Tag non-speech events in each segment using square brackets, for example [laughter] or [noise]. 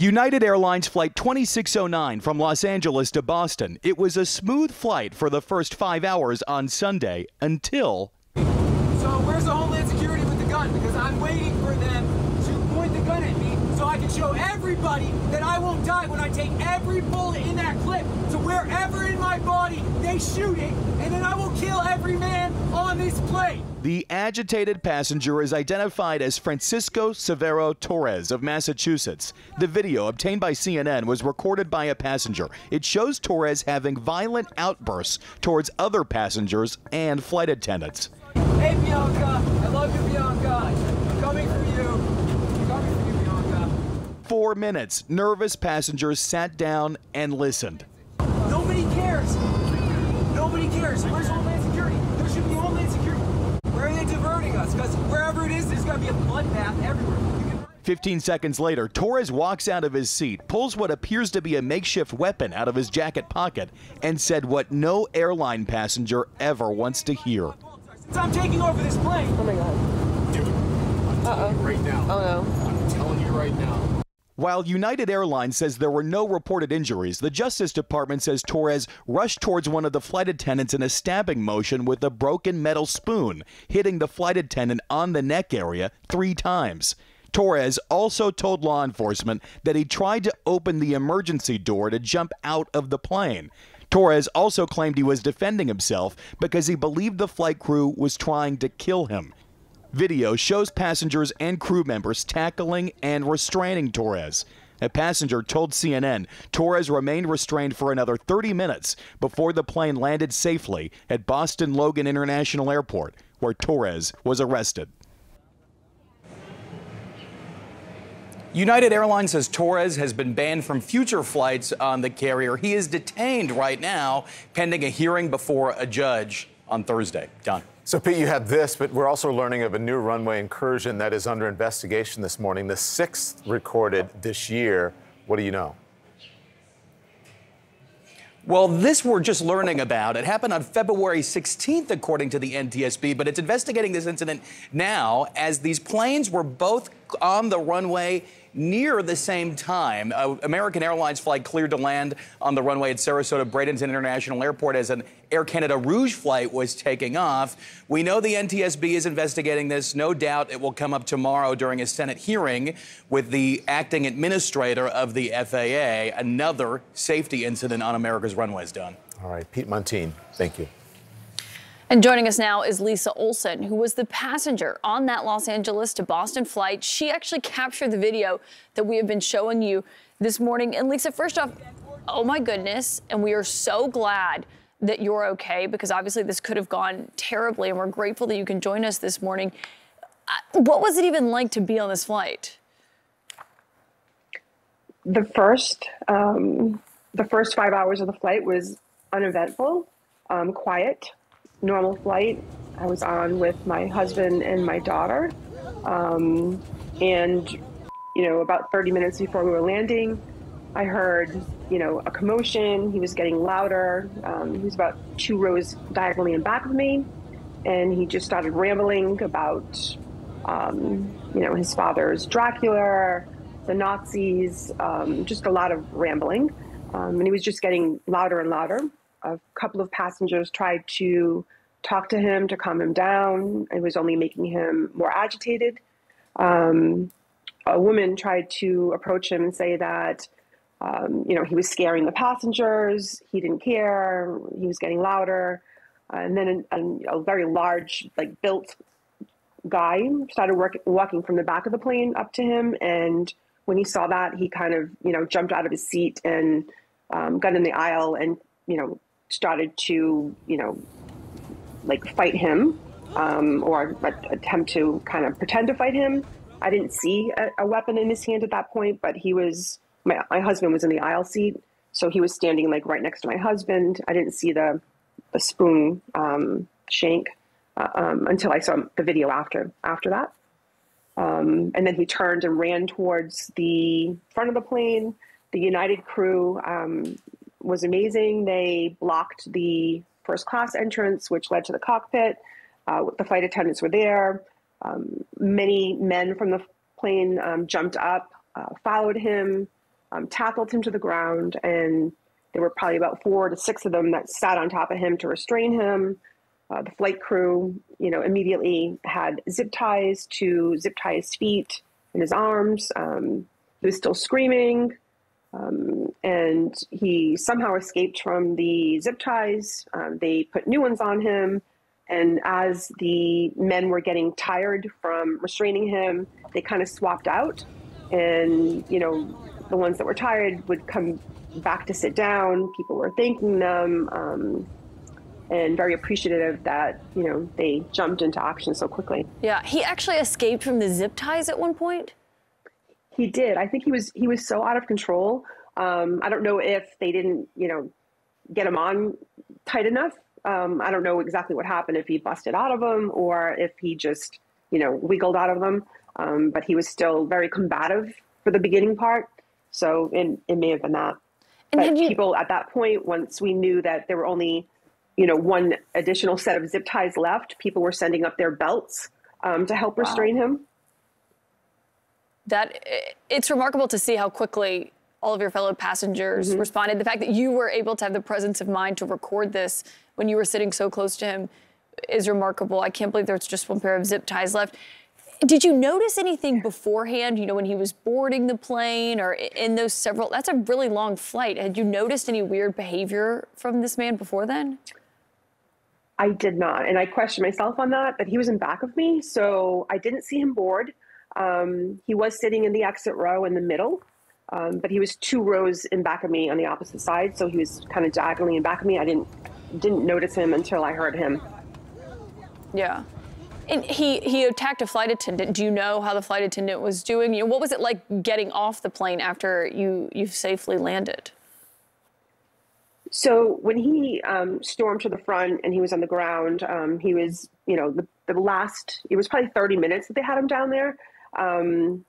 United Airlines Flight 2609 from Los Angeles to Boston. It was a smooth flight for the first five hours on Sunday until. So, where's the Homeland Security with the gun? Because I'm waiting for them to point the gun at me so I can show everybody that I won't die when I take every bullet in that clip to wherever in my they and then I will kill every man on this plane. The agitated passenger is identified as Francisco Severo Torres of Massachusetts. The video obtained by CNN was recorded by a passenger. It shows Torres having violent outbursts towards other passengers and flight attendants. Hey, Bianca. I love you, Bianca. I'm coming for you. I'm coming for you, Bianca. Four minutes, nervous passengers sat down and listened. Nobody. Where's Homeland Security? There should be Homeland Security. Where are they diverting us? Because wherever it is, there's going to be a bloodbath everywhere. 15 seconds later, Torres walks out of his seat, pulls what appears to be a makeshift weapon out of his jacket pocket, and said what no airline passenger ever wants to hear. Since I'm taking over this plane, Oh my god. Dude, I'm telling you right now. Oh no. I'm telling you right now. While United Airlines says there were no reported injuries, the Justice Department says Torres rushed towards one of the flight attendants in a stabbing motion with a broken metal spoon, hitting the flight attendant on the neck area three times. Torres also told law enforcement that he tried to open the emergency door to jump out of the plane. Torres also claimed he was defending himself because he believed the flight crew was trying to kill him. Video shows passengers and crew members tackling and restraining Torres. A passenger told CNN Torres remained restrained for another 30 minutes before the plane landed safely at Boston Logan International Airport, where Torres was arrested. United Airlines says Torres has been banned from future flights on the carrier. He is detained right now, pending a hearing before a judge on Thursday. John. So, Pete, you have this, but we're also learning of a new runway incursion that is under investigation this morning, the sixth recorded this year. What do you know? Well, this we're just learning about. It happened on February 16th, according to the NTSB, but it's investigating this incident now as these planes were both on the runway near the same time. Uh, American Airlines flight cleared to land on the runway at Sarasota Bradenton International Airport as an Air Canada Rouge flight was taking off. We know the NTSB is investigating this. No doubt it will come up tomorrow during a Senate hearing with the acting administrator of the FAA. Another safety incident on America's runways, John. All right, Pete Muntean, thank you. And joining us now is Lisa Olson, who was the passenger on that Los Angeles to Boston flight. She actually captured the video that we have been showing you this morning. And Lisa, first off, oh my goodness. And we are so glad that you're okay because obviously this could have gone terribly. And we're grateful that you can join us this morning. Uh, What was it even like to be on this flight? the first um, the first five hours of the flight was uneventful, um, quiet, normal flight. I was on with my husband and my daughter, um, and you know about 30 minutes before we were landing, I heard you know a commotion. He was getting louder. Um, he was about two rows diagonally in back of me, and he just started rambling about um, you know his father's Dracula, the Nazis, um, just a lot of rambling. Um, and he was just getting louder and louder. A couple of passengers tried to talk to him to calm him down. It was only making him more agitated. Um, a woman tried to approach him and say that, um, you know, he was scaring the passengers. He didn't care. He was getting louder. and then a, a, a very large, like built guy started work, walking from the back of the plane up to him. And when he saw that, he kind of, you know, jumped out of his seat and um, got in the aisle and, you know, started to, you know, like fight him um, or attempt to kind of pretend to fight him. I didn't see a, a weapon in his hand at that point, but he was, my, my husband was in the aisle seat. So he was standing like right next to my husband. I didn't see the, the spoon um, shank uh, um, until I saw the video after after that. Um, and then he turned and ran towards the front of the plane. The United crew um, was amazing. They blocked the first class entrance, which led to the cockpit. Uh, the flight attendants were there. Um, many men from the plane um, jumped up, uh, followed him. um, tackled him to the ground, and there were probably about four to six of them that sat on top of him to restrain him. Uh, the flight crew, you know, immediately had zip ties to zip tie his feet and his arms. Um, he was still screaming, um, and he somehow escaped from the zip ties. Um, they put new ones on him, and as the men were getting tired from restraining him, they kind of swapped out, and you know, the ones that were tired would come back to sit down. People were thanking them um, and very appreciative that you know they jumped into action so quickly. Yeah, he actually escaped from the zip ties at one point. He did. I think he was he was so out of control. Um, I don't know if they didn't you know get him on tight enough. Um, I don't know exactly what happened if he busted out of them or if he just you know wiggled out of them. Um, but he was still very combative for the beginning part. So it, it may have been that. And but you- people at that point, once we knew that there were only, you know, one additional set of zip ties left, people were sending up their belts um, to help restrain him. That eh, it's remarkable to see how quickly all of your fellow passengers mm-hmm. responded. The fact that you were able to have the presence of mind to record this when you were sitting so close to him is remarkable. I can't believe there's just one pair of zip ties left. Did you notice anything beforehand, you know, when he was boarding the plane or in those several that's a really long flight. Had you noticed any weird behavior from this man before then? I did not, and I questioned myself on that. But he was in back of me, so I didn't see him board. Um, he was sitting in the exit row in the middle, um, but he was two rows in back of me on the opposite side, so he was kind of diagonally in back of me. I didn't didn't notice him until I heard him. Yeah. And he, he attacked a flight attendant. Do you know how the flight attendant was doing? You know, what was it like getting off the plane after you you safely landed? So when he um, stormed to the front and he was on the ground, um, he was, you know, the, the last, it was probably 30 minutes that they had him down there. Um,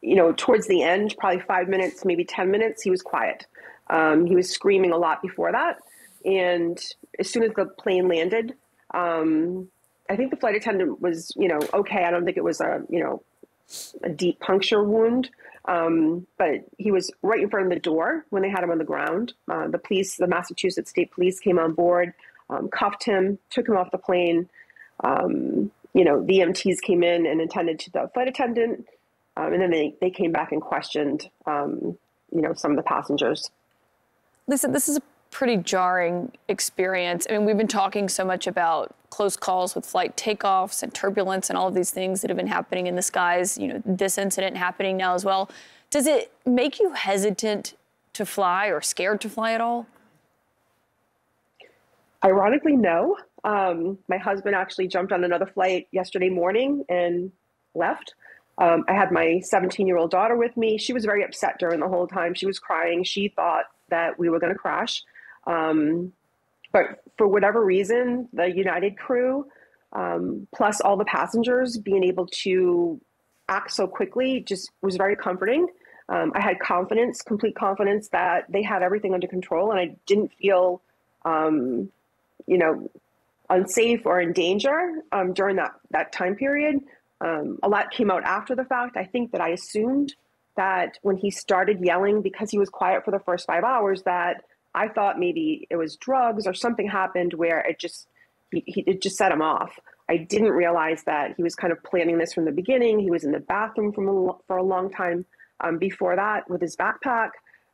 you know, towards the end, probably five minutes, maybe 10 minutes, he was quiet. Um, he was screaming a lot before that. And as soon as the plane landed, um, I think the flight attendant was, you know, okay. I don't think it was a, you know, a deep puncture wound. Um, but he was right in front of the door when they had him on the ground. Uh, the police, the Massachusetts State Police, came on board, um, cuffed him, took him off the plane. You know, the EMTs came in and attended to the flight attendant, um, and then they, they came back and questioned, um, you know, some of the passengers. Lisa, this is a pretty jarring experience. I mean, we've been talking so much about close calls with flight takeoffs and turbulence and all of these things that have been happening in the skies. You know, this incident happening now as well. Does it make you hesitant to fly or scared to fly at all? Ironically, no. Um, my husband actually jumped on another flight yesterday morning and left. Um, I had my 17 year old daughter with me. She was very upset during the whole time. She was crying. She thought that we were going to crash. Um, but for whatever reason, the United crew, um, plus all the passengers being able to act so quickly, just was very comforting. Um, I had confidence, complete confidence that they had everything under control, and I didn't feel, um, you know, unsafe or in danger um, during that that time period. Um, a lot came out after the fact. I think that I assumed that when he started yelling because he was quiet for the first five hours, that I thought maybe it was drugs or something happened where it just he, he it just set him off. I didn't realize that he was kind of planning this from the beginning. He was in the bathroom from a, for a long time um, before that with his backpack.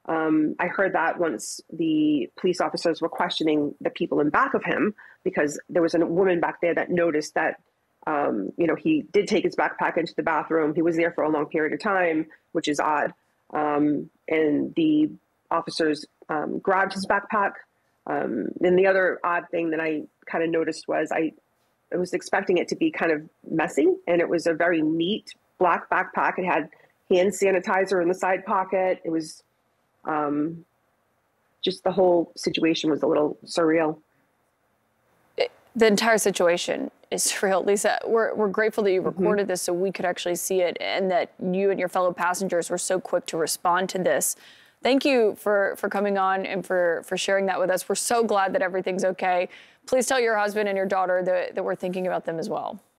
Um, I heard that once the police officers were questioning the people in back of him because there was a woman back there that noticed that um, you know he did take his backpack into the bathroom. He was there for a long period of time, which is odd. Um, and the officers um, grabbed his backpack. Um, and the other odd thing that I kind of noticed was I, I was expecting it to be kind of messy, and it was a very neat black backpack. It had hand sanitizer in the side pocket. It was um, just the whole situation was a little surreal. the entire situation is [laughs] surreal. Lisa, we're, we're grateful that you recorded this so we could actually see it and that you and your fellow passengers were so quick to respond to this. Thank you for, for coming on and for, for sharing that with us. We're so glad that everything's okay. Please tell your husband and your daughter that, that we're thinking about them as well.